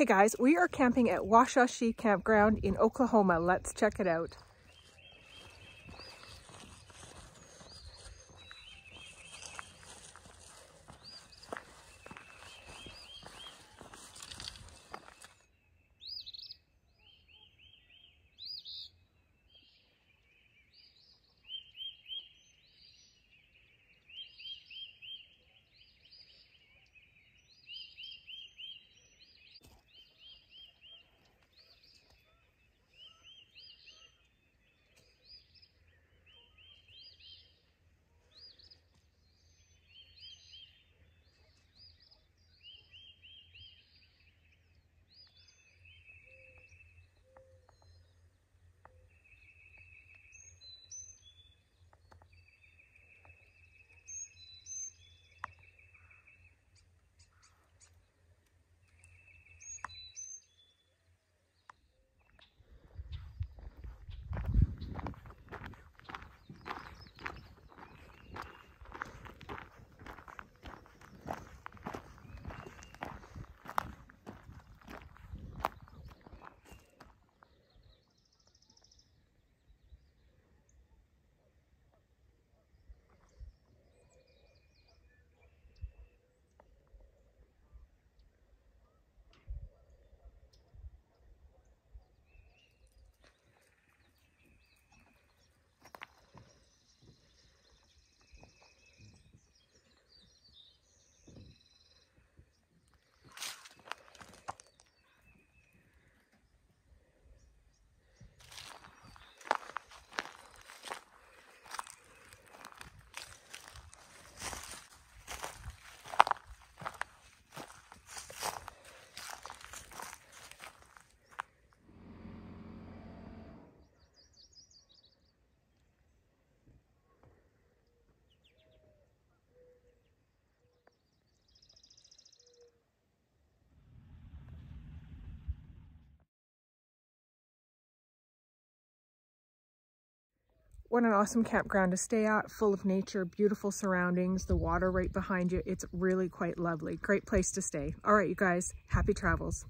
Hey guys, we are camping at Wah-Sha-She Campground in Oklahoma. Let's check it out. What an awesome campground to stay at, full of nature, beautiful surroundings, the water right behind you. It's really quite lovely. Great place to stay. All right, you guys, happy travels.